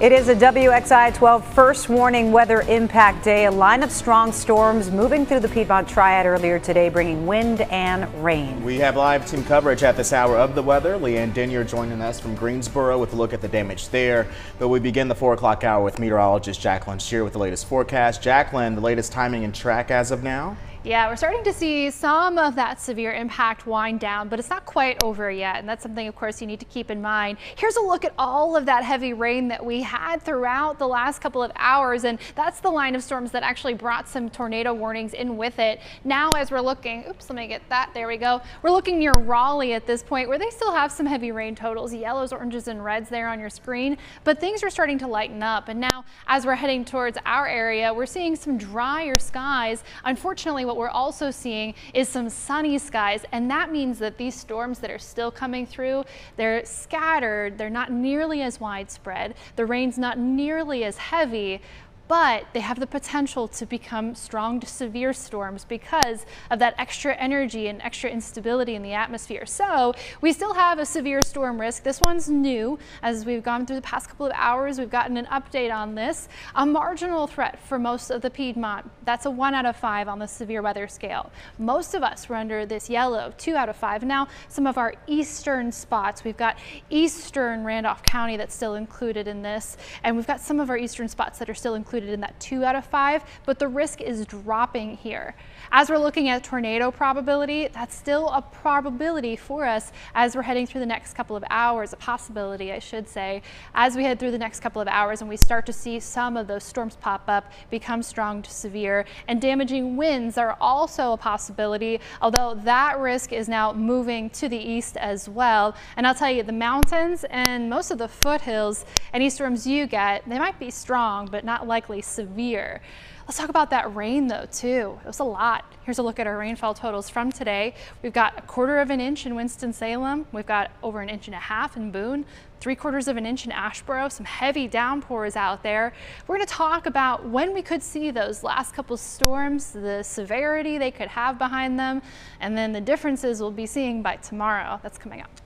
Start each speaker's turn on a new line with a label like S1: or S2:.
S1: It is a WXII 12 first warning weather impact day. A line of strong storms moving through the Piedmont Triad earlier today, bringing wind and rain.
S2: We have live team coverage at this hour of the weather. Leanne Denyer joining us from Greensboro with a look at the damage there. But we begin the 4 o'clock hour with meteorologist Jacqueline Shear with the latest forecast. Jacqueline, the latest timing and track as of now?
S3: Yeah, we're starting to see some of that severe impact wind down, but it's not quite over yet. And that's something, of course, you need to keep in mind. Here's a look at all of that heavy rain that we had throughout the last couple of hours. And that's the line of storms that actually brought some tornado warnings in with it. Now, as we're looking, oops, let me get that. There we go. We're looking near Raleigh at this point where they still have some heavy rain totals, yellows, oranges, and reds there on your screen. But things are starting to lighten up. And now, as we're heading towards our area, we're seeing some drier skies. Unfortunately, what we're also seeing is some sunny skies, and that means that these storms that are still coming through, they're scattered, they're not nearly as widespread, the rain's not nearly as heavy, but they have the potential to become strong to severe storms because of that extra energy and extra instability in the atmosphere. So we still have a severe storm risk. This one's new. As we've gone through the past couple of hours, we've gotten an update on this. A marginal threat for most of the Piedmont. That's a one out of five on the severe weather scale. Most of us were under this yellow, two out of five. Now, some of our eastern spots, we've got eastern Randolph County that's still included in this, and we've got some of our eastern spots that are still included included in that two out of five, but the risk is dropping here. As we're looking at tornado probability, that's still a probability for us as we're heading through the next couple of hours, a possibility, I should say, as we head through the next couple of hours and we start to see some of those storms pop up, become strong to severe, and damaging winds are also a possibility, although that risk is now moving to the east as well. And I'll tell you, the mountains and most of the foothills, any storms you get, they might be strong, but not likely severe. Let's talk about that rain though too. It was a lot. Here's a look at our rainfall totals from today. We've got a quarter of an inch in Winston-Salem. We've got over an inch and a half in Boone, three quarters of an inch in Asheboro, some heavy downpours out there. We're going to talk about when we could see those last couple storms, the severity they could have behind them, and then the differences we'll be seeing by tomorrow. That's coming up.